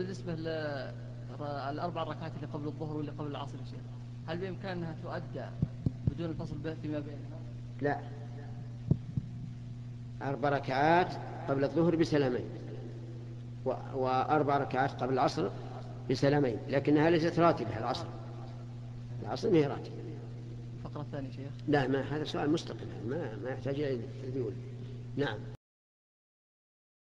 بالنسبة للأربع ركعات اللي قبل الظهر واللي قبل العصر يا شيخ هل بإمكانها تؤدى بدون الفصل فيما بينها؟ لا. أربع ركعات قبل الظهر بسلامين وأربع ركعات قبل العصر بسلامين لكنها ليست راتبة العصر. العصر ما هي راتبة. الفقرة الثانية شيخ. لا ما هذا سؤال مستقل ما, ما يحتاج إلى ذيول نعم.